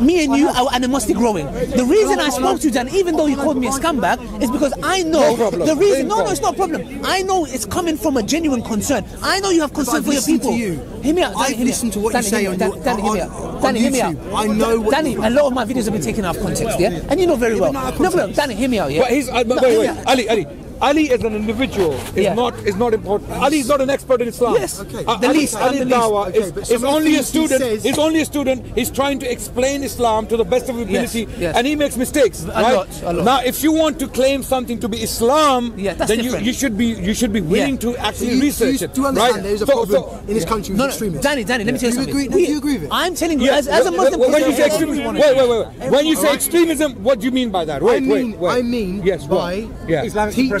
me and you are animosity growing. The reason I spoke to you, Dan, even though you called me a scumbag, is because I know problem. the reason. No No, no, it's not a problem. I know it's coming from a genuine concern. I know you have concern for your people. to you. Hear me out. Danny, me listened to what you say on out. your- Danny, hear me on- out. on Danny, hear me out. I know what- Danny, a lot of my videos have been taken out of context, yeah, and you know very well. but not out of No, but. Danny, hear me out, yeah. But he's uh, but No, wait, wait. Ali, Ali. Ali as an individual is Yeah. not is not important. Ali is not an expert in Islam. Yes. Okay. Uh, The Ali, least, Ali I'm the least. Dawa Okay, is, but is some of the only a student. says- he's only a student. He's trying to explain Islam to the best of his ability, yes. and he makes mistakes. A right? lot, a lot. Now, if you want to claim something to be Islam, Yeah, then you, you should be you should be willing Yeah. to actually you, research you it. do understand right? there is a So- problem so- in this country with No, no, extremists. Danny, Danny, let me tell you something. agree- do you agree with it? I'm telling you, Yeah, as, as a Muslim, when, you say extremism, wait, wait, wait. When you say extremism, what do you mean by that? Wait, I mean, wait, wait. I mean yes, what? by yeah.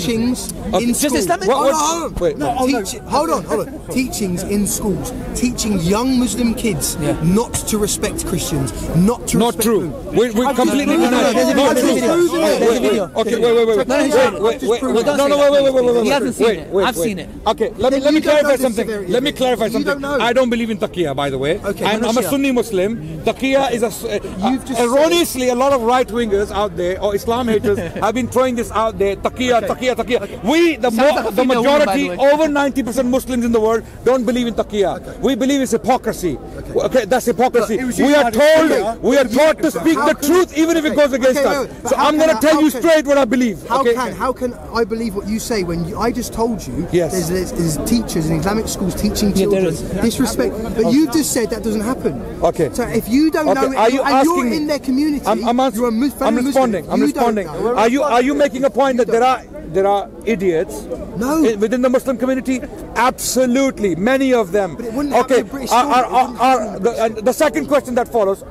Teachings Okay. in Just schools. Islamic- Hold What- on, what- hold on. wait. No, No, teach- hold on, hold on. Teachings in schools, teaching young Muslim kids Yeah. not to respect Christians, not to Not respect true. them. We, we completely no, no, deny there's a it. Not true. there's a video. There's a video. Okay, wait, wait, wait. No, no, Wait, wait, wait, wait. No, no, wait, wait, wait, wait, wait. He hasn't seen it. I've seen it. Okay, let me let me you don't know clarify something. Let me clarify something. I don't believe in taqiyya, by the way. Okay, I'm, we're I'm not a Sunni Muslim. Taqiyya is a. uh, You've just erroneously, a lot of right wingers out there or Islam haters have been throwing this out there. Taqiyya, taqiyya, taqiyya. We, the, mo- the female woman, by majority, over 90% Muslims in the world don't believe in taqiyya. We believe it's hypocrisy. Okay, that's hypocrisy. We are that had told, we are taught to speak the can- truth even if it goes against okay, us. wait, but So I'm going to tell you can- straight what I believe. How okay? can how can I believe what you say when you, I just told you Yes. there's, there's, there's teachers in Islamic schools teaching Yeah, there children is. disrespect, but you've just said that doesn't happen. Okay. So if you don't Okay, know it, are you and asking you're me- in their community, I'm, I'm, ans- you're a Mus- fellow I'm Muslim, responding. I'm responding. Are you are you making a point that there are there are idiots No. within the Muslim community? Absolutely, many of them. But it wouldn't okay. Are, are, are, the, the second question that follows.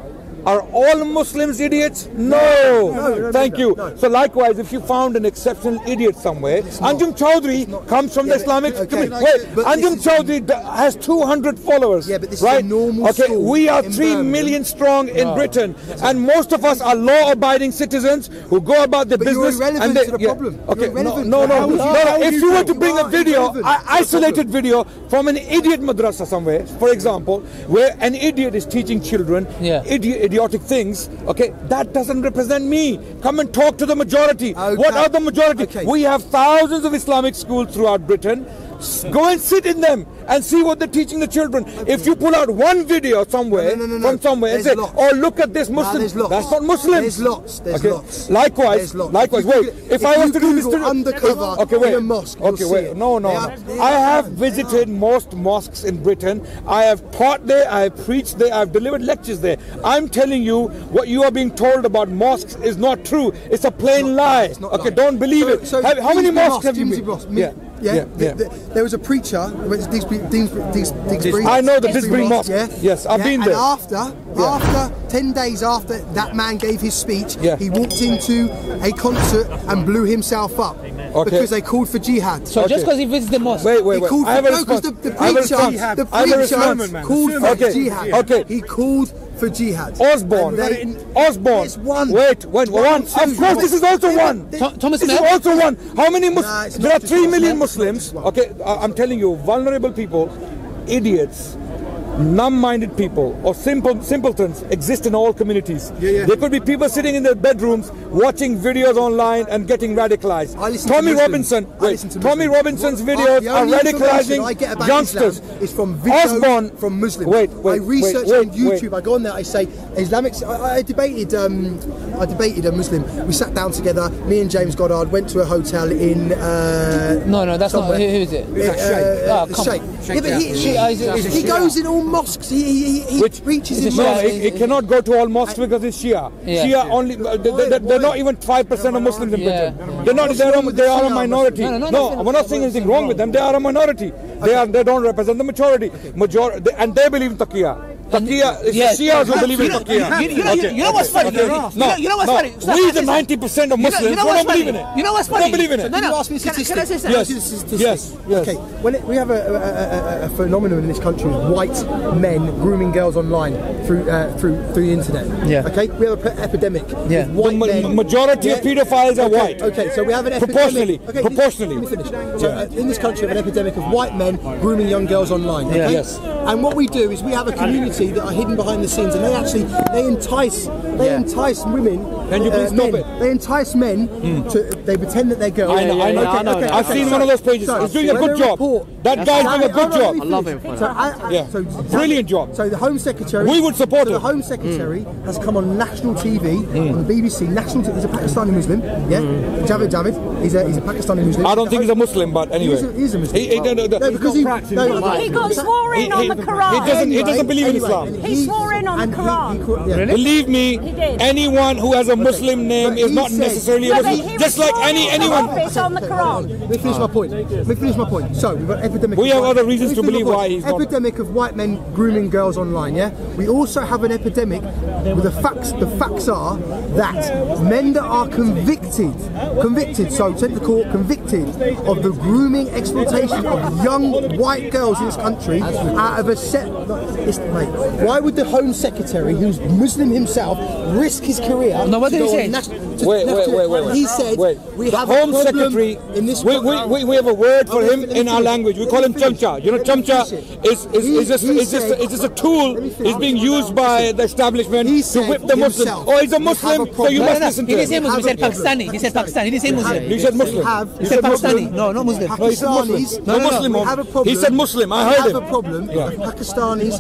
Are all Muslims idiots? No. Thank you. So likewise, if you found an exceptional idiot somewhere, Anjem Choudary comes from Yeah, the Islamic okay. community. Wait, But Anjem this Choudary d- has 200 followers. Yeah, but this is a right? normal Okay, we are in 3 Birmingham. million strong in Britain, and most of us are law-abiding citizens who go about their But you're business. irrelevant and they, to the yeah. problem. You're Okay, no, no, no, no, no, If you you were to bring a video, irrelevant? a That's the isolated video from an idiot madrasa somewhere, for example, where an idiot is teaching children Yeah. Idi- idiotic things. Okay, that doesn't represent me. Come and talk to the majority. Okay. What are the majority? Okay. We have thousands of Islamic schools throughout Britain. Go and sit in them and see what they're teaching the children. If you pull out one video somewhere No, no, no, from somewhere and say. "Oh, look at this Muslim," there's that's not Muslim. There's lots. There's okay. lots. Likewise, lots. likewise. Wait, Google- if, I was to do this, to- undercover okay, wait. in a mosque, okay, wait. No, no, are- I have visited most mosques in Britain. I have taught there. I have preached there. I've delivered lectures there. I'm telling you, what you are being told about mosques is not true. It's a plain lie. It's not okay, right. don't believe So- it. so Have- how many mosques have you been? Me- Yeah, yeah. yeah, th- yeah. there was a preacher, who went to Didsbury, Didsbury, Digs- Didsbury. I know the Didsbury Mosque. Yeah. Yes, I've Yeah, been and there. after, after ten days after that man gave his speech, Yeah. he walked into a concert and blew himself up Okay. because they called for jihad. So just because he visits the mosque, Wait, wait, He wait. called I have for, no, 'cause response. the, the I have a preacher, the I have a preacher called for Okay, jihad. okay. He called for jihad. Osborne. And they- Osborne. It's one. Wait, wait, One, one. Of course, this is also Yeah, one. but Tho- Thomas This is also one. How many Muslims? it's there are just three one. million It's not Muslims. Okay, I'm telling you, vulnerable people, idiots. Numb-minded people or simple simpletons exist in all communities. Yeah, yeah. There could be people sitting in their bedrooms watching videos online and getting radicalized. I listen to Tommy Muslims. Robinson, wait, to Tommy Robinson's What- videos are radicalizing I get about youngsters. Islam is from videos Osborne from Muslims. Wait, wait, I research wait, on YouTube. wait. I go on there. I say Islamic. I, I debated. Um, I debated a Muslim. We sat down together. Me and James Goddard went to a hotel in. Uh, no, no, that's somewhere. not. Who, who is it? Uh, Oh, the Sheikh. Yeah, but he, he, Shia, is it- he, he goes in all mosques. He, he, he Which- preaches is in it No, mosques. It, cannot go to all mosques because it's Shia. Yeah. Shia only, uh, they, they're not even 5% of Muslims in. Britain. They're not, they're, a, they are a minority. No, No, no, no, we're not saying anything wrong with them. They are a minority. They are, they don't represent the majority. Major, they, and they believe in taqiyya. Taqiyya, it's Yes. the Shias who believe in You know- you- you know- you- you know what's funny? Okay. You No, know- you know what's no. funny? Stop, We, stop, the 90% of You know- Muslims, you know we what's don't believe funny? in it. You know what's We don't funny? believe in it. No, no. You asked me a Can I- statistic. can I say something? Yes. Can I say a statistic? Yes, yes. Okay. When it, we have a, a, a, a phenomenon in this country of white men grooming girls online through uh, through through the internet. Yeah. Okay. We have an epidemic. Yeah. White The ma- men. majority of pedophiles are okay. white. Okay. So we have an epidemic. Proportionally, Okay, proportionally. Let me finish. So uh, in this country, we have an epidemic of white men grooming young girls online. Okay? Yes. And what we do is we have a community that are hidden behind the scenes, and they actually they entice they Yeah. entice women. Can you uh, please stop men, it? They entice men hmm. to they pretend that they're girls. I know, I know, yeah, I know that. I've seen one of those pages. So, He's doing a good job. report- That guy's doing a good No, no, job. I love him for So, that. I- I- Yeah. so Brilliant job. So the Home Secretary. We would support so him. The Home Secretary hmm. has come on national TV on the BBC. National. T- he's a Pakistani Muslim. Yeah. Hmm. Javed Javid. He's a he's a Pakistani Muslim. I don't think he's a Muslim, but anyway. He's a, he's a Muslim. He, he, no, no, no, no, because he, no, He got sworn in on he- the Quran. he doesn't- he doesn't believe in Islam. He swore in on the and he- Quran. he cor- yeah. Believe me, anyone who has a Muslim name But is not necessarily a Muslim. he Just was like any anyone. office on the Quran. Let me finish my point. Let me finish my point. So we've got epidemic. We have other reasons to believe point. why he's not- epidemic of white men grooming girls online. Yeah. We also have an epidemic with the facts. The facts are that men that are convicted, convicted, so sent to court, convicted of the grooming exploitation of young white girls in this country out of a set. It's, mate, why would the Home Secretary, who's Muslim himself, risk his career? No, what did he go say? on national- to- Wait, wait, wait, wait, wait. He said wait. we the have Home a Secretary. in this. we, we, we, we have a word for him in our language. We call him Let me chamcha. You know, Let chamcha finish it. is is, He- is, just, is, just, is just a tool. Let me finish. It's being used by the establishment to whip the Muslim. himself, Oh, he's a Muslim, a so you problem. No, must no, listen he to didn't say. Muslim. He said have a problem. Pakistani. He said Pakistani. He didn't say Muslim. You said Muslim. He said Pakistani. No, not Muslim. No, he said Muslim. No. Have. He said Muslim. I we heard have him. a problem Yeah. of Pakistanis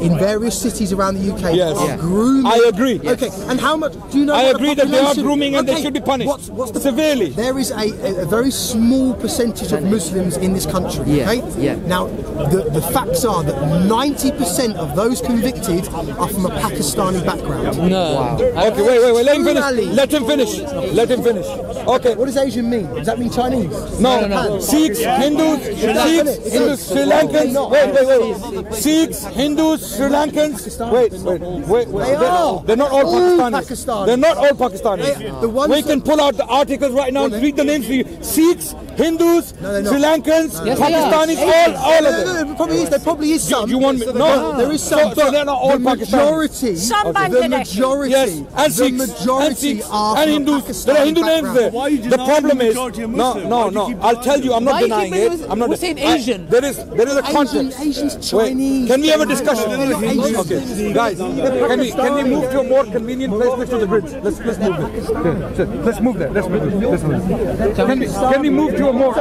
in various cities around the UK Yes. are Yeah. grooming. I agree. Okay, and how much do you know? I what the agree that they are grooming and they should be punished What's, what's the severely. There is a, a, a very small percentage of Muslims in this country. Yeah, Okay. yeah. Now, the, the facts are that 90% of those convicted are from a Pakistani background. No. Okay, wait, wait, wait. Let him finish. Let him finish. Let him finish. Okay. What does Asian mean? Does that mean Chinese? No, no, no. Sikhs, Hindus, Sikhs, Hindus, Sri Lankans. Wait, wait, wait. Sikhs, Hindus, Sri Lankans. Wait, wait, wait. wait. They are. They're not all All Pakistanis. Pakistanis. They're not all Pakistanis. They- the ones we can pull out the articles right now and read the names for you. Sikhs, Hindus, No. Sri Lankans, Yes, they are. Pakistanis, all, all No, of no, them. no, there probably is. There probably is some. you want me- no. there is some. So- so they're not all the Pakistanis. majority. Some the majority. Yes, and the Sikhs, majority and Sikhs, are and Hindus. Pakistani There are Hindu names there. Why you the problem is, no, no, Why do you no. I'll tell you, I'm not Why you denying it. I'm not. we're saying Asian. there is, there is a Asian, context. Asians, Wait, Chinese. can we have a discussion? not- they're not Asian. Okay, guys, can we can we move to a more convenient place next to the bridge? Let's let's move there. Let's move there. Let's move there. Let's move there. Can we can we move to a more?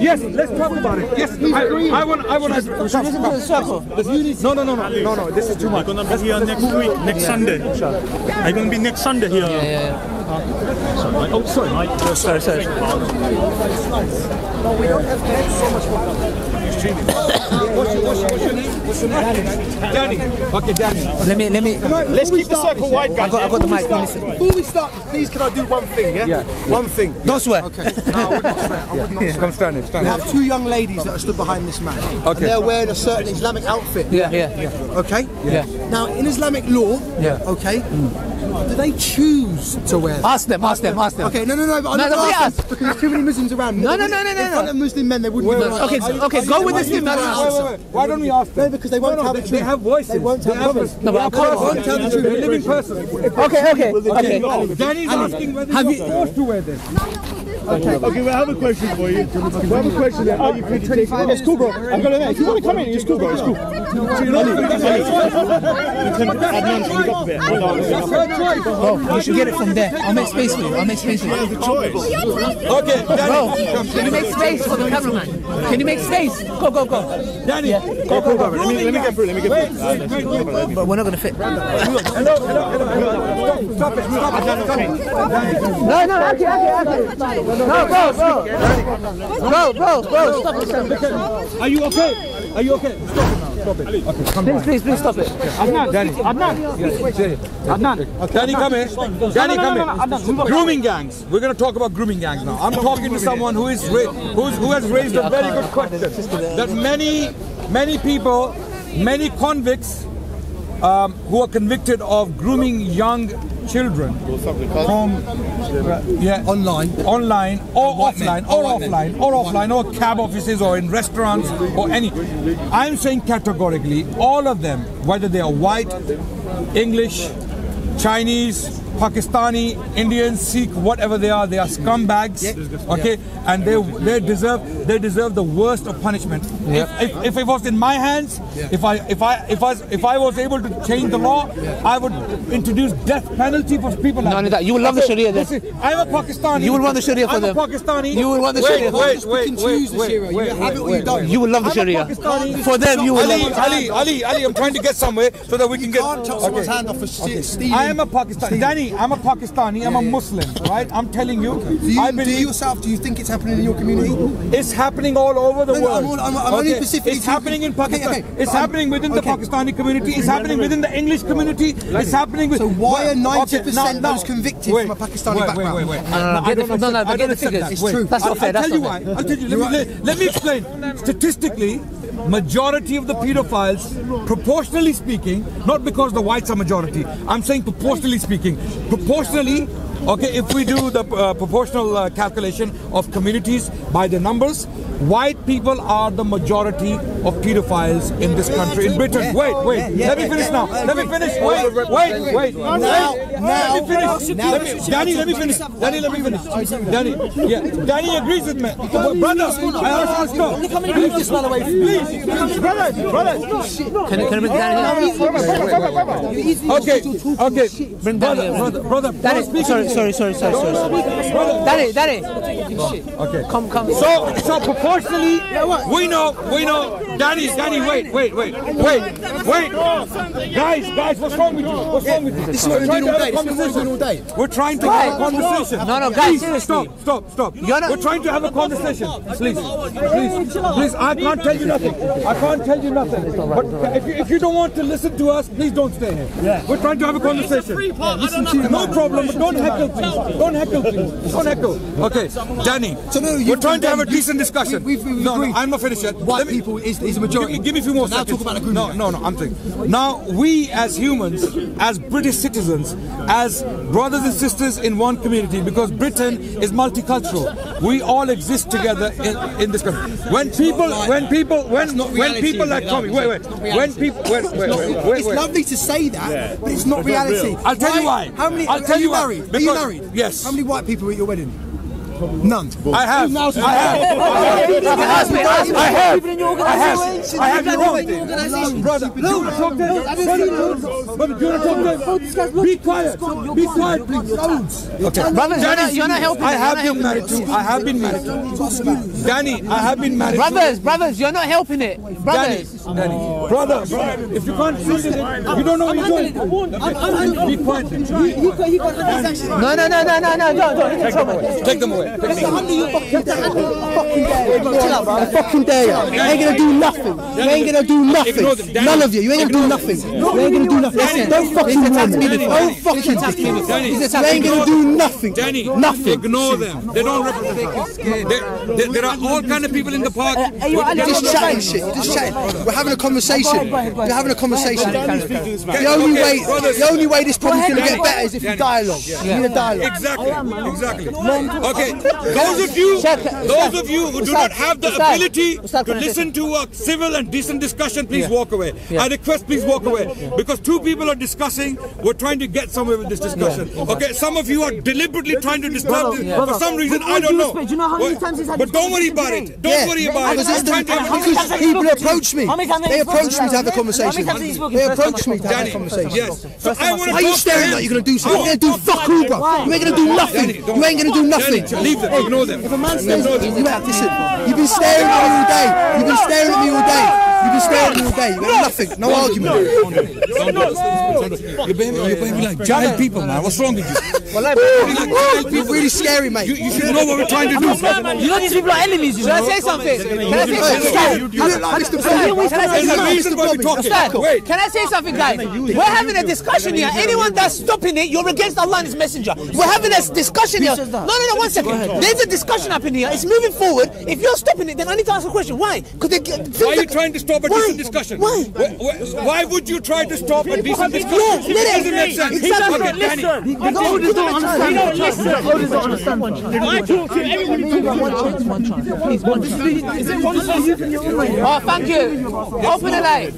Yes, let's talk about it. Yes, I, I want I want to. Listen to the circle. No, no, no, no, no, no. This is too much. I'm gonna be here next week, next Sunday. I'm gonna be next Sunday here. Yeah, yeah, Sorry, oh, sorry, mate. yeah. Sorry, Danny. Okay, Danny. Let me, let me. Let's keep the circle wide, I guys. got, I got the mic. Me. Before we start, please can I do one thing? Yeah. Yeah. One thing. Don't swear. Okay. No, I would not swear. I would not swear. Come stand We have two young ladies that are stood behind this man. Okay. And they're wearing a certain Islamic outfit. Yeah, yeah, yeah. Okay? Yeah. Now, in Islamic law, Yeah. okay, mm. Do they choose to wear that? Ask them, ask them, ask them. Okay, no, no, no, but I'm No, no, ask them ask. because there's too many Muslims around. No, no, no, no, In no, front no. of Muslim men, they wouldn't Wait, be like, Okay, you- okay, go with this you thing, gonna no, no, answer? Wait, wait, wait. Why don't we ask them? No, because they won't No, no, tell the truth. They have voices. They won't tell the truth. No, but I they have can't- a- won't tell the they're living person. Okay, okay, okay. Danny's asking whether Have you're forced to wear this. Okay, we have a question for you. We have a question. Are you free to take It's cool, bro. I'm gonna If you want to come in, it's cool, bro. It's cool. So you're not Adnan, can you go up a bit? Bro, you should get it from there. I'll make space for you. I'll make space for you. Okay, Bro, Danny. can you make space for the cameraman? Can you make space? Go, go, go. Danny. Go, cool, bro. Let me, let me get through. Let me get through. But we're not gonna fit. Hello, hello, hello, hello. Stop, stop it, stop it, stop it. No, no, okay, okay, okay. No, bro, bro. Bro, bro, bro, stop it. Are you okay? Are you okay? Stop it now. Stop it. Okay, come Please, please, please stop it. Adnan, Danny. Adnan. Adnan. Danny, come here. Danny, come here. Grooming gangs. We're going to talk about grooming gangs now. I'm talking to someone who is who's, who has raised a very good question. That many, many people, many convicts um, who are convicted of grooming young children. From yeah. Online. online or offline or offline or offline or cab offices or in restaurants or any. I'm saying categorically all of them whether they are white english chinese Pakistani, Indians, Sikh, whatever they are, they are scumbags. Okay, and they they deserve they deserve the worst of punishment. If, if, if it was in my hands, if I if I if I if I was able to change the law, I would introduce death penalty for people. like No, no, that- you will love the Sharia then. listen, I'm a Pakistani. You will want the Sharia for I'm them. a Pakistani. You will want the wait, Sharia for Wait, them. wait, Pick and wait, choose the wait, Sharia. You wait, have it or wait, you don't. wait. You will love the Sharia. For them, you will Ali, love it. Ali, Ali, Ali, I'm trying to get somewhere so that we can get. Can't chop someone's Okay. hand off for ste- stealing. I am a Pakistani. Danny, I'm a Pakistani. I'm a Muslim, right? I'm telling you. Do you, I do believe you yourself, do you think it's happening in your community? it's happening all over the No, no, world. I'm- I'm- I'm only Okay? specifically It's happening in Pakistan. okay, okay, It's but I'm- happening within the. Pakistani community. It's happening within the English community. It's happening with. So why are Well, 90% now- those convicted wait, from a Pakistani wait, background? Wait, wait, wait. No, no, no, I get don't the- no, no, accept- but I get don't the accept figures. that. It's Wait, true. That's not I'll- fair, I'll that's tell you not why. fair. I'll tell you. Let me, let, let me explain. Statistically, majority of the pedophiles, proportionally speaking, not because the whites are majority. I'm saying proportionally speaking. Proportionally, okay, if we do the uh, proportional uh, calculation of communities by the numbers, white people are the majority of pedophiles in this country, in Britain. Wait, wait. Let me finish now. Let me finish. Wait, wait, wait. Now, Let now, me finish. now- Let me- Danny, let me finish. Danny, let me finish. Danny, yeah. Danny agrees with me. Brother, I ask you to stop. Please, please, brothers, brothers. Can, can I bring Danny? Okay, okay. Bring Danny Brother, brother, brother. Danny, sorry, sorry, sorry, sorry, sorry. sorry. Danny, Danny. Okay. Come, come. So, so proportionally, we know, we know. Danny, Danny, wait, wait, wait, wait, wait. Guys, guys, what's wrong with you? What's wrong with you? This is what we're We're doing all day. This is a what we're doing all day. We're trying to have a conversation. No, no, guys, Please, seriously. Stop, stop, stop. We're trying to have a conversation. Please, please, please. I can't tell you nothing. I can't tell you nothing. But if you, if you don't want to listen to us, please don't stay here. We're trying to have a conversation. Listen to you. No problem, but don't heckle, please. Don't heckle, please. Don't heckle. Okay, Danny. So no, we're trying to have a decent discussion. we- we've- we've no, no. I'm not finished yet. White people is, is a majority. Give me, give me a few more so now talk about the no, no, no. I'm saying now we as humans, as British citizens, as brothers and sisters in one community, because Britain is multicultural. We all exist together in, in this country. When people, when people, when not when people like is? Tommy, wait, wait, when people, wait, wait, wait, wait, It's wait. lovely to say that, but it's not reality. I'll tell you why. How many? I'll are tell you you why. married? Are you married? yes. How many white people were at your wedding? None. I have. Who else is I have. there? Ask me, ask me. I have. I have. I have. Wrong. Brother, do you want to talk to him? Brother, brother, do you want to talk to him? Be quiet. Be quiet, please. Okay. Brothers, you're not, helping. I have been married to. I have been married to. Danny, I have been married. Brothers, brothers, you're not helping it. Danny, Brothers. Danny, brother, brother, if you can't see it, you don't know what you're doing. Be quiet. No, no, no, no, no, no. It's. Take them away. Take them away. fucking dare you. You ain't gonna do nothing. You ain't gonna do nothing. None of you. You ain't gonna do nothing. You ain't gonna do nothing. Don't fucking me. Don't fucking Danny. You ain't gonna do nothing. Danny, Nothing. ignore them. They don't represent. There are all kind of people in the park. Just chatting shit. Just chatting. We're having a conversation. We're having a conversation. The only way, the only way this problem's gonna get better is if you dialogue. You need a dialogue. Exactly, exactly. Okay, those of you, those of you who do not have the ability to can I say listen to a civil and decent discussion, please walk away. I request, please walk away, because two people are discussing. We're trying to get somewhere with this discussion. Okay, some of you are deliberately trying to disturb this for some reason. I don't know. Do you know how many But- times he's had But this don't worry conversation about it. Don't worry about it. Because I'm it's the- trying to because people approach me. How many times have They you spoken approach me to have a conversation. many times have you spoken They to us? approach me to have a conversation. yes. So I want to Why are you staring him. like you're gonna do something? You I ain't gonna do fuck all, bro. You ain't gonna do nothing. You ain't gonna do nothing. Leave them. Ignore them. If a man stares at you, you have, listen, you've been staring at me all day. You've been staring at me all day. You've been staring all day. You got nothing. No argument. You're behaving, you're behaving like giant people, man. What's wrong with you? You're really scary, mate. You, you should know what we're trying to do. You know these people are enemies, you know. I say something? Can I say something? You look like Mr. Can I say something? reason why we're talking. Ustad, Wait. Can I say something, guys? We're having a discussion here. Anyone that's stopping it, you're against Allah and His Messenger. We're having a discussion here. No, no, no, one second. There's a discussion happening here. It's moving forward. If you're stopping it, then I need to ask a question. Why? Because they. Why are you trying to stop stop a Why? decent discussion? Why? Wh- wh- Why would you try to stop a decent discussion? Yeah, it let it- doesn't make sense. Exactly. Okay, Danny. The oldest don't understand. The oldest don't understand. I talk to everybody. Oh, thank you. Open the light.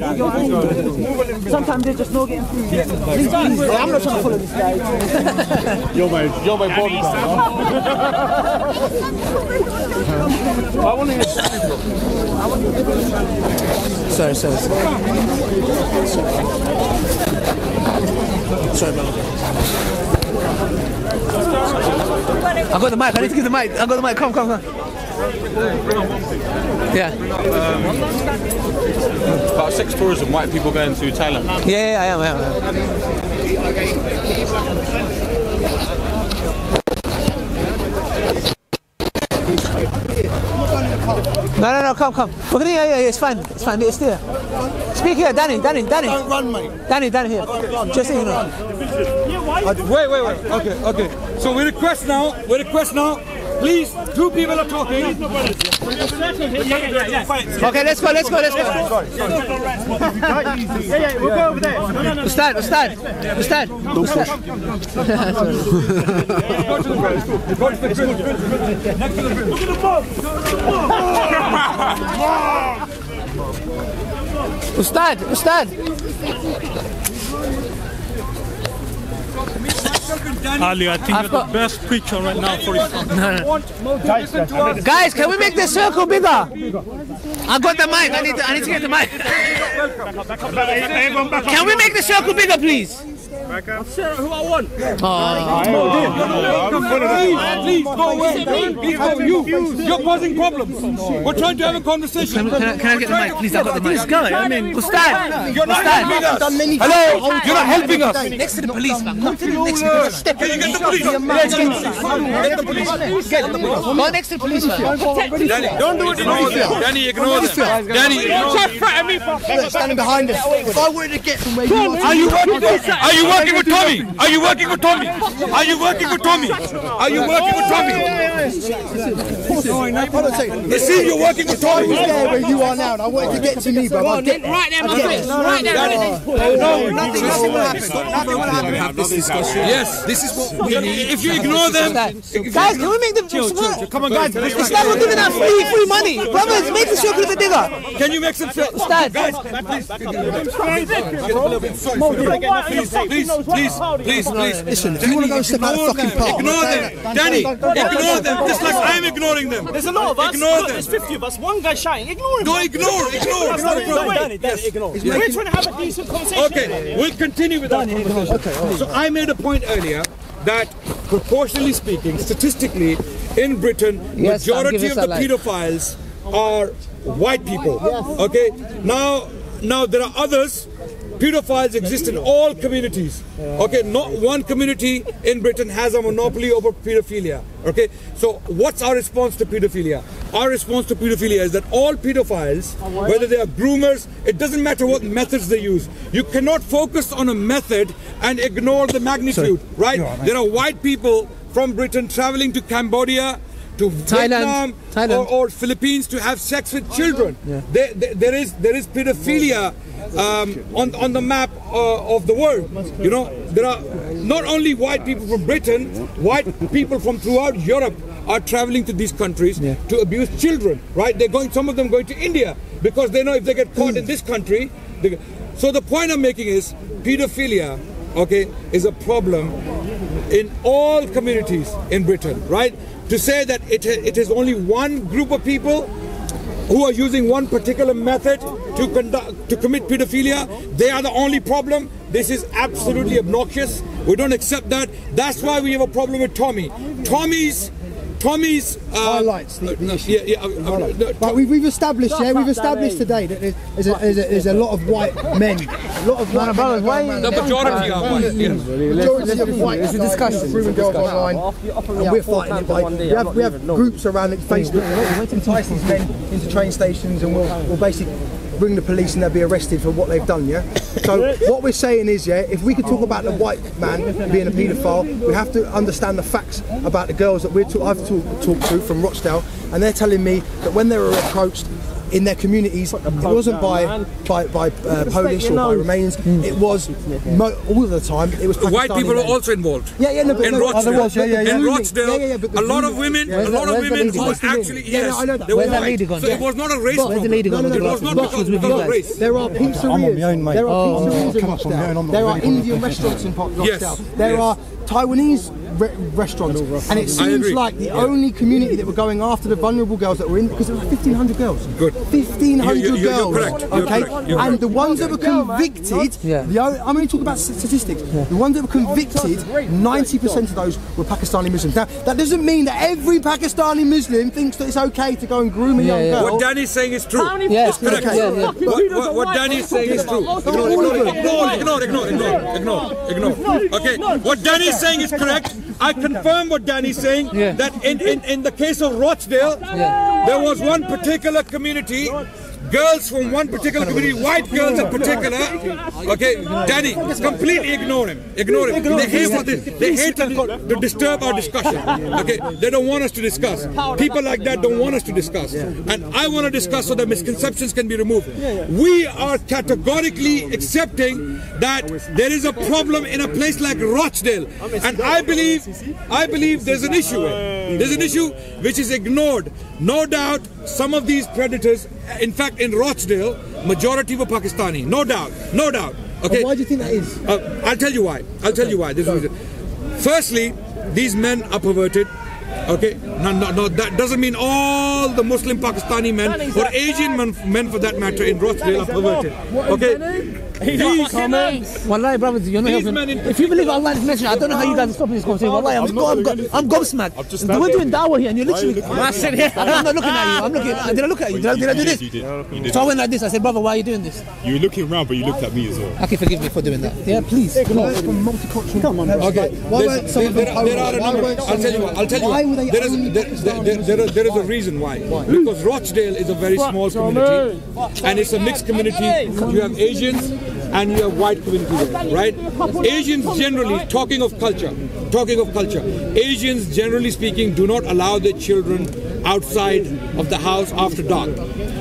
Sometimes they're just not getting through. I'm not trying to follow this guy. You're my, you're my bodyguard. Sorry, sorry. Sorry, sorry brother. I got the mic. I need to give the mic. I got the mic. Come, come, come. Yeah, About sex tourism, white people going to Thailand. yeah, yeah. I am. I am. I am. No, no, no. Come, come. We're gonna, yeah, yeah, yeah. It's fine. It's fine. It's there. Speak here, Danny. Danny. Danny. Don't run, mate. Danny. Danny here. Just so you know. Wait, wait, wait. Okay, okay. So we request now, we request now, please, two people are talking. Okay, let's go. Let's go. Let's go. Yeah, yeah, we'll go over there. Ustad, Ustad, Ustad. Don't push. Ustad, Ustad. Ali, I think I've the best preacher right now for Islam. Guys, can we make the circle bigger? I got the mic. I need to, I need to get the mic. Can we make the circle bigger, please? Please go away. Please go. You, you're causing problems. We're trying to have a conversation. Can, I- can I get the mic, please? I've got the mic. This guy, I mean, Ustad, You're not helping us. Hello, oh, you're not helping us. next to the police, man. Come to the next to the step. Can you get the police? Get the police. Go next to the police, man. Danny, don't do it. Ignore them. Danny, ignore them. Danny, ignore them. standing behind us. If I wanted to get from where you are, Are you working? Are you working with Tommy? Are you working with Tommy? Are you working with Tommy? Are you working with Tommy? hold on a second. You see, you're working with Tommy. was there where you are now, and I wanted to get to me, bro. Get Right there, my friend. Right there. nothing, nothing will happen. Nothing will happen. Have this discussion. Yes, this is what we need. If you ignore them, Guys, can we make the come on, guys. It's not we're giving out free free money. Brothers, make the circle a bit bigger. Can you make some sense? Ustad. Guys, please, please, please, please, please. please. Listen, if you want to go step out of the fucking park, Ignore them. Danny, ignore them. Just like I'm ignoring them. There's a lot of us. Ignore them. There's 50 of us. One guy shouting. Ignore him. Don't ignore, ignore. That's not the way. We're trying to have a decent conversation. Okay, we'll continue with that conversation. So I made a point earlier that proportionally speaking, statistically, in Britain, Yes, majority of the light. pedophiles are white people. Okay, now now there are others. Pedophiles exist in all communities. Okay, not one community in Britain has a monopoly over pedophilia. Okay, so what's our response to pedophilia? Our response to pedophilia is that all pedophiles, whether they are groomers, it doesn't matter what methods they use. You cannot focus on a method and ignore the magnitude, right? There are white people from Britain traveling to Cambodia, to Vietnam, Thailand. Or, or Philippines to have sex with children. There, there, there is there is pedophilia um, on on the map uh, of the world. You know, there are not only white people from Britain, white people from throughout Europe are traveling to these countries to abuse children. Right? They're going. Some of them going to India because they know if they get caught in this country. They, so the point I'm making is pedophilia. Okay, is a problem in all communities in Britain, right? To say that it, it is only one group of people who are using one particular method to conduct to commit pedophilia, they are the only problem. This is absolutely obnoxious. We don't accept that. That's why we have a problem with Tommy. Tommy's Tommy's uh, highlights the, the no, issue. yeah, yeah, uh, uh, no, But we've, we've established, yeah, we've established today that there's, there's, a, there's, a, there's a lot of white men, a lot of white men. Why, the majority are white. Yes. majority of white It's a discussion. Grooming girls online, and we're fighting it. Like, we have, we have groups around it, Facebook, that entice these men into train stations, and we'll, we'll basically bring the police and they'll be arrested for what they've done. Yeah. So what we're saying is, yeah, if we could talk about the white man being a paedophile, we have to understand the facts about the girls that we're talk- I've talk, talked to from Rochdale, and they're telling me that when they were approached in their communities. It wasn't by by, by uh, Polish or by Romanians. It was mo- all of the time. It was White Pakistani people were also involved. Yeah, yeah, no, but in no, Rochdale, there was, yeah, yeah, yeah. in Rochdale, Yeah, yeah, yeah, a lot of women, Yeah, a lot of women lady who gone? were actually Yeah, yes, no, I know that. they were Where's that white. lady gone? So it was not a race Where's the problem. lady gone? No, no, It no, was not because was with because you of race. There are pizzerias. I'm on my own, mate. There are Oh, pizzerias in come up from there Rochdale. There are ready for it. Indian restaurants in Po- Yes, Rochdale. There are Taiwanese re- restaurants, and it seems like the Yeah. only community that were going after the vulnerable girls that were in because there were 1,500 girls. Good. 1,500 You- you- you're girls. correct. You're Okay, correct. You're and correct. the ones that were convicted. Yeah. The I'm only talking about statistics. yeah. The ones that were convicted, 90% of those were Pakistani Muslims. Now that doesn't mean that every Pakistani Muslim thinks that it's okay to go and groom a Yeah, young yeah. girl. What Danny's saying is true. Yeah, It's correct. yeah, yeah. What, what, what Danny is saying is true. Ignore, ignore, ignore, ignore, ignore, ignore, ignore, ignore. Okay, what Danny is saying is correct. I confirm what Danny's saying. Yeah. That in, in, in the case of Rochdale, there was one particular community. Girls from one particular community, white girls in particular. Okay, Danny, completely ignore him. Ignore him. They hate for this. They hate to, disturb our discussion. Okay, they don't want us to discuss. People like that don't want us to discuss. And I want to discuss so that misconceptions can be removed. We are categorically accepting that there is a problem in a place like Rochdale, and I believe, I believe there's an issue. Here. There's an issue which is ignored. No doubt, some of these predators, in fact, in Rochdale, majority were Pakistani. No doubt, no doubt. Okay. Why do you think that is? Uh, I'll tell you why. I'll tell you why. This is Firstly, these men are perverted. Okay, no, no, no, that doesn't mean all the Muslim Pakistani men or Asian men, men for that matter in Rochdale are perverted. Okay, these, Wallahi, brothers, you're not These helping. If you believe Allah is messenger, I don't know how you guys are stopping this conversation. Wallahi, I'm, I'm, I'm, I'm gobsmacked. We're doing dawah here, and you're literally. I said, here. I'm not looking at you. I'm looking. Did I look at you? Did I, did I do this? You did. You did. So I went like this. I said, brother, why are you doing this? You were looking around, but you looked at me as well. Okay, forgive me for doing that. Yeah, please. from multicultural. Come on, Okay. Why weren't some there, of them are- a number. I'll tell you what. I'll tell you Why they There is there, there, there, there, are- there is a reason why. Because Rochdale is a very small community, and it's a mixed community. You have Asians and you have white community there, right? Asians generally, talking of culture, talking of culture, Asians generally speaking do not allow their children outside of the house after dark.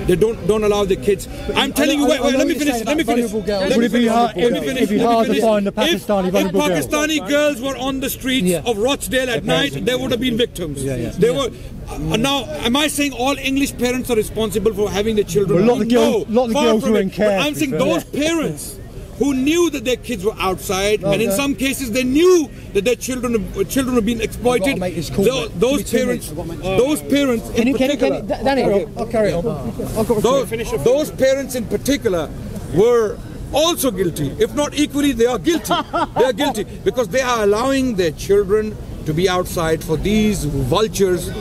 They don't don't allow the kids. I'm telling you. Wait, wait. Let me finish. Let me finish. Let me Would it be finish. hard- if- finish. it'd be Let me hard to find a If- Pakistani if vulnerable girl? Pakistani girls were on the streets of Rochdale at night, they would have been victims. They were. Uh, now, am I saying all English parents are responsible for having their children? Well, a lot of the girls- no, lot of the girls were in care, I'm saying those parents who knew that their kids were outside, and in some cases they knew that their children children were being exploited. I've got to make this call, Tho- mate. those two parents, minutes, I've got to make- those parents in you, can you, can particular. I'll carry on. I've got to Those, those parents in particular were also guilty. If not equally, they are guilty. They are guilty because they are allowing their children to be outside for these vultures,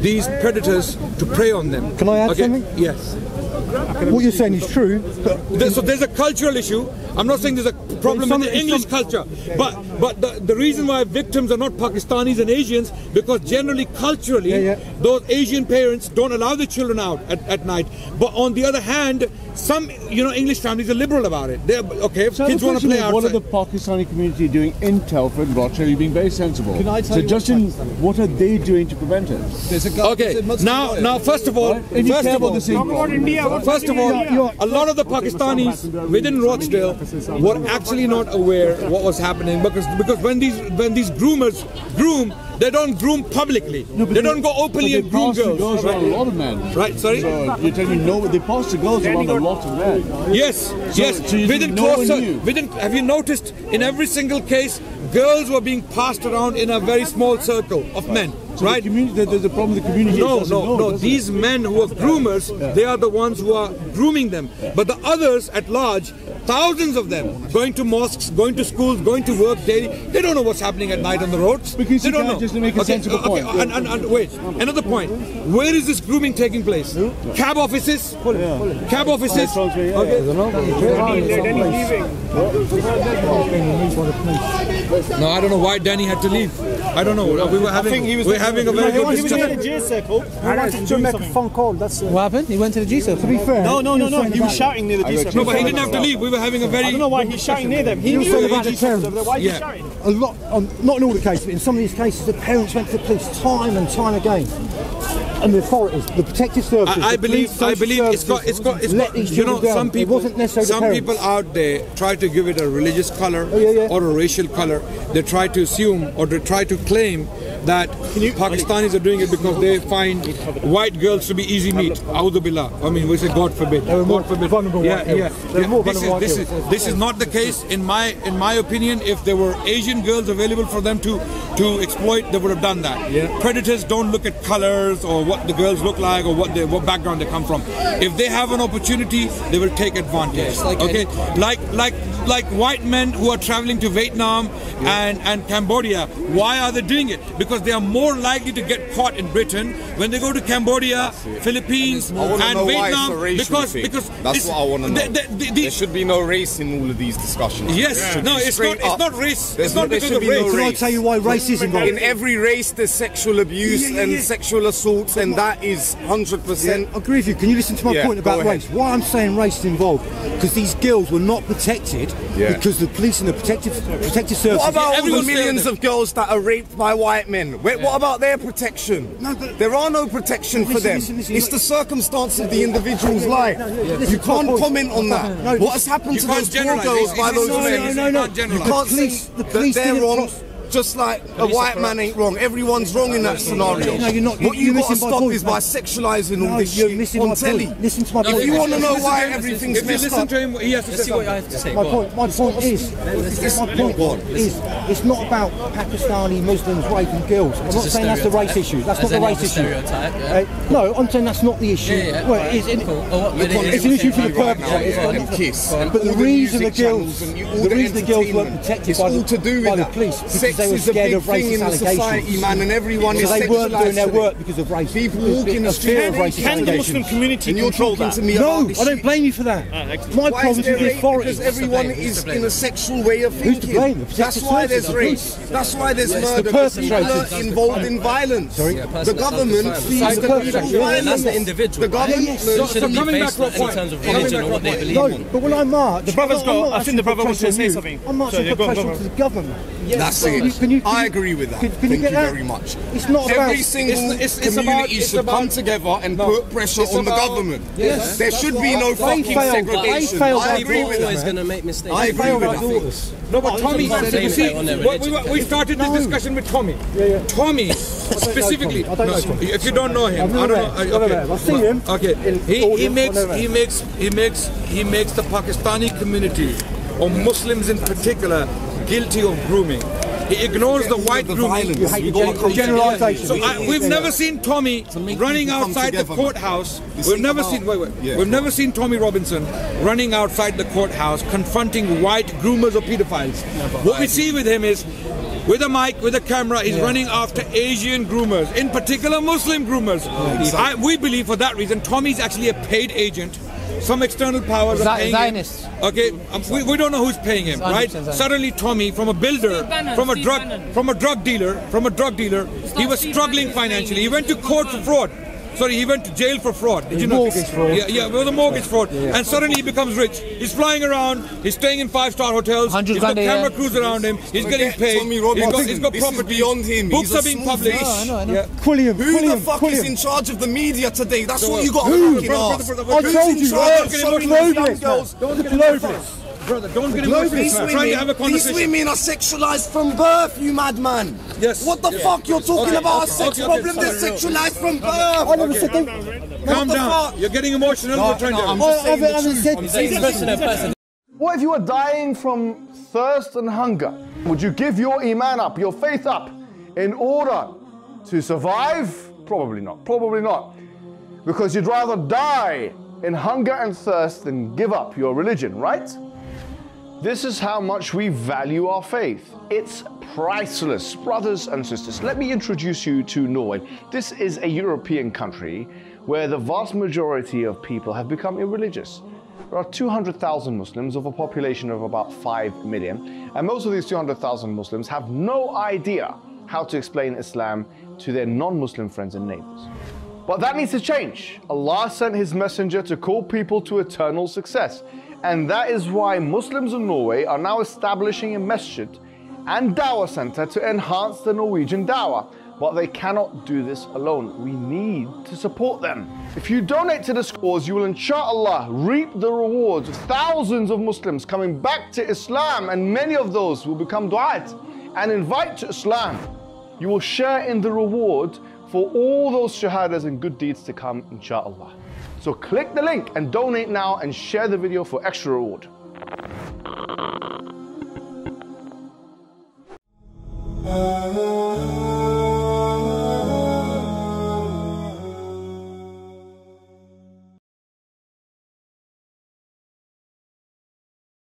these predators to prey on them. Can I add something? Yes. What you're saying is true, but so there's a cultural issue. I'm not saying there's a problem Some- in the English some- culture, but but the, the reason why victims are not Pakistanis and Asians because generally culturally Yeah, yeah. those Asian parents don't allow their children out at, at night. But on the other hand, some you know English families are liberal about it. They're okay if So kids want to play is, outside. what are the Pakistani community doing in Telford, Rochdale? You're being very sensible. Can I tell so, you what Justin, what are they doing to prevent it? Okay, now, now, first of all, first of all, the same first of all, a lot of the Pakistanis within Rochdale were actually not aware what was happening because because when these when these groomers groom, they don't groom publicly. they don't go openly and groom girls. girls around a lot of men. Right? Sorry. So you're telling me no, they pass the girls around a lot of men. Yes, yes. so within no closer, within. Have you noticed in every single case, girls were being passed around in a very small circle of men, So right? The community, there's a problem. with The community No, no, know, no. doesn't it? These men who are groomers, they are the ones who are grooming them. But the others at large, thousands of them, going to mosques, going to schools, going to work daily, they don't know what's happening at night on the roads. Because they don't know. just to make a sensible okay, point. And, and, and wait, another point. Where is this grooming taking place? Cab offices? Cab offices? Okay. No, I don't know why Danny had to leave. I don't know. We were having, we were having a very good discussion. J circle. I wanted to make a phone call. That's What happened? He went to the G circle. to be fair. No, no, no, no. He was shouting near the G circle. No, but he didn't have to leave. We were having a very. I don't know why he's shouting near them. He knew saying the about G the circle. parents. Why is Yeah. he shouting? a lot, um, not in all the cases, but in some of these cases, the parents went to the police time and time again. And the authorities, the protective services. I, I believe. I believe it's got. It's got. It's got. You know, some people. Some people out there try to give it a religious color Oh, yeah, yeah. or a racial color. They try to assume or they try to claim that Pakistanis are doing it because they find white girls to be easy meat. Audhu billah. I mean, we say God forbid. God forbid. Yeah, yeah. girls. They were yeah. This is this is this is not the case in my in my opinion. If there were Asian girls available for them to to exploit, they would have done that. Predators don't look at colors or what the girls look like or what they, what background they come from. If they have an opportunity, they will take advantage. okay, like like like white men who are traveling to Vietnam and and Cambodia. Why are they doing it? Because they are more likely to get caught in Britain when they go to Cambodia, Philippines, I and Vietnam it's a racial because thing. because that's it's- what I want to know. the- the- the- the- there should be no race in all of these discussions. Yes, It should no, it's straight not- it's not race. There's It's not there because should of be race. No Can I tell you why race is involved? In every race, there's sexual abuse and sexual assaults, and that is hundred percent. I agree with you. Can you listen to my Yeah, point about race? Why I'm saying race is involved? Because these girls were not protected Yeah. because the police and the protective protective services. What about all the millions of girls that are raped by white men? Wait, What about their protection? No, there are no protection for them. listen, listen, it's the circumstance of the individual's life. listen you can't comment on that. What has happened You to can't those poor girls by those men? no, You no, no. can't The police- the that they're pro- Just like a white man ain't wrong. Everyone's wrong in that scenario. No, you're not. What you're you got to missing stop point, is mate. by sexualising all this you're shit missing on my telly. point. Listen to my point. If you want to know why everything's If you messed listen up, to him, he has to say. My point, my point is, my point is, it's not about Pakistani Muslims raping girls. I'm not saying that's the race issue. That's not the race issue. yeah. Uh, no, I'm saying that's not the issue. Yeah, yeah, well, right. it's, it- Cool. What- but it it's an issue for the right now, perpetrators. yeah, but yeah. Kiss. But the the reason the girls, channels and all the the reason the girls weren't protected it's by all the, to do with by the police Sex they were is a scared big of thing racist in allegations. society, man, and everyone so is they weren't doing their work because of race. People walk in the a fear of street. racist Can the Muslim community And you're control talking that? to me No, about this I don't blame you for that. Ah, My problem is with the authorities. Because everyone is in a sexual way of thinking. Who's to blame? The That's why there's race. That's why there's It's the murder. People perpetrators. are involved in violence. Sorry? Yeah, The government the feeds the The people perpetrator. And that's violence. the individual. The government. yes. So So- shouldn't so be coming back based to a on any point. terms of Coming religion back or to what a they point. believe No, in. but when I march, The brother's I'm got- not I think the brother wants to asking say for something. pressure on you. I'm So, asking yeah, for go on, pressure go on. to the government. That's Can it. you- can you- can I agree with that. Can, can Thank you get you that? very much. It's not about. Every single It's- it's- it's community about- should about- come together and No. put pressure It's on the government. Yes. There should be no They fucking failed- segregation. failed I our agree with daughters, that. going to make mistakes. I agree with that. No, but Tommy, you see, on their what we, started this discussion with Tommy. Yeah, yeah. Tommy, specifically, Tommy. I don't know no, Tommy. if you don't know him, I've never I don't know. him. okay. met him. I've seen him Okay, he, he makes he makes he makes he makes the Pakistani community or Muslims in particular guilty of grooming. He ignores the white the grooming. We the gotta gen- come together. generalisation. So I, we've never seen Tommy running outside the courthouse. We've never seen wait wait. We've never seen Tommy Robinson running outside the courthouse confronting white groomers or pedophiles. What we see with him is with a mic, with a camera, he's running after Asian groomers, in particular Muslim groomers. I, we believe for that reason Tommy's actually a paid agent. Some external powers are paying Zionists. him. Okay, um, we, we don't know who's paying him, right? Zionist. Suddenly, Tommy, from a builder, Bannon, from a Steve drug, Bannon. from a drug dealer, from a drug dealer, he was Steve struggling Bannon, financially. He went to court for fraud. Sorry, he went to jail for fraud. Did you know? Mortgage fraud. Yeah, yeah, with a mortgage fraud. And suddenly he becomes rich. He's flying around. He's staying in five-star hotels. 100 He's got camera year. crews around him. He's getting paid. Tommy He's Robinson. got, he's got This is beyond him. Books He's are being published. fish. No, I know, I know. Yeah. Quilliam, Who Quilliam, the fuck Quilliam. is in charge of the media today? That's So what what? you got to Who? fucking Brother, ask. brother, brother, I brother, told Who's you, in charge right? of The showing these globalists, girls? man. The globalists. Brother, don't get globalists, emotional. These We're trying to have a women, these women are sexualized from birth, you madman. Yes. What the Yeah. fuck? You're talking Okay, about okay, a sex okay, okay, problem? sorry, They're sexualized from I birth. never said they. Calm down. You're getting emotional. We're trying to. I'm just saying the truth. said. I'm saying the Person to truth. person. What if you were dying from thirst and hunger? Would you give your iman up, your faith up, in order to survive? Probably not. Probably not. Because you'd rather die in hunger and thirst than give up your religion, right? This is how much we value our faith. It's priceless. Brothers and sisters, let me introduce you to Norway. This is a European country where the vast majority of people have become irreligious. There are 200,000 Muslims of a population of about 5 million, and most of these 200,000 Muslims have no idea how to explain Islam to their non Muslim friends and neighbors. But that needs to change. Allah sent His messenger to call people to eternal success. And that is why Muslims in Norway are now establishing a masjid and dawah center to enhance the Norwegian dawah. but they cannot do this alone. We need to support them. If you donate to this cause, you will inshallah reap the rewards of thousands of Muslims coming back to Islam, and many of those will become du'at and invite to Islam. You will share in the reward for all those shahadas and good deeds to come, inshallah. So click the link and donate now and share the video for extra reward. Uh -huh.